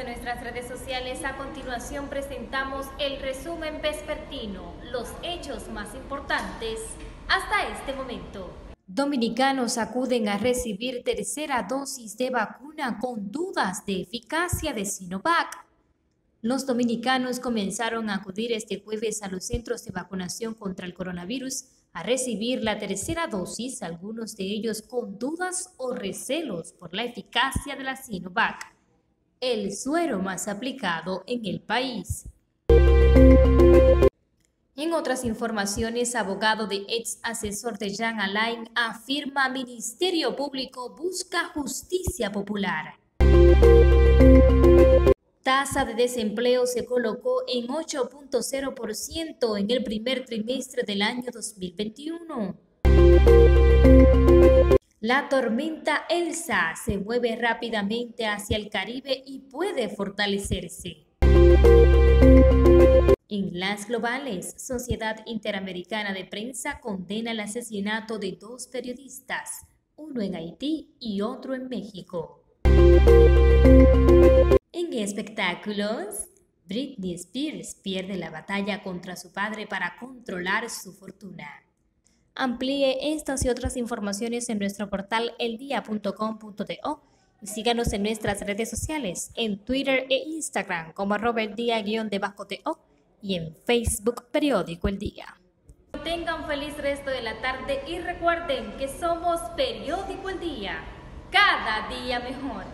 de nuestras redes sociales. A continuación presentamos el resumen vespertino, los hechos más importantes hasta este momento. Dominicanos acuden a recibir tercera dosis de vacuna con dudas de eficacia de Sinovac. Los dominicanos comenzaron a acudir este jueves a los centros de vacunación contra el coronavirus a recibir la tercera dosis, algunos de ellos con dudas o recelos por la eficacia de la Sinovac, el suero más aplicado en el país. En otras informaciones, abogado de ex asesor de Jean Alain afirma Ministerio Público busca justicia popular tasa de desempleo se colocó en 8.0% en el primer trimestre del año 2021. La tormenta Elsa se mueve rápidamente hacia el Caribe y puede fortalecerse. En las globales, Sociedad Interamericana de Prensa condena el asesinato de dos periodistas, uno en Haití y otro en México. En espectáculos, Britney Spears pierde la batalla contra su padre para controlar su fortuna. Amplíe estas y otras informaciones en nuestro portal eldia.com.do y síganos en nuestras redes sociales, en Twitter e Instagram como Robert Día-TO y en Facebook Periódico El Día. Tengan feliz resto de la tarde y recuerden que somos Periódico El Día, cada día mejor.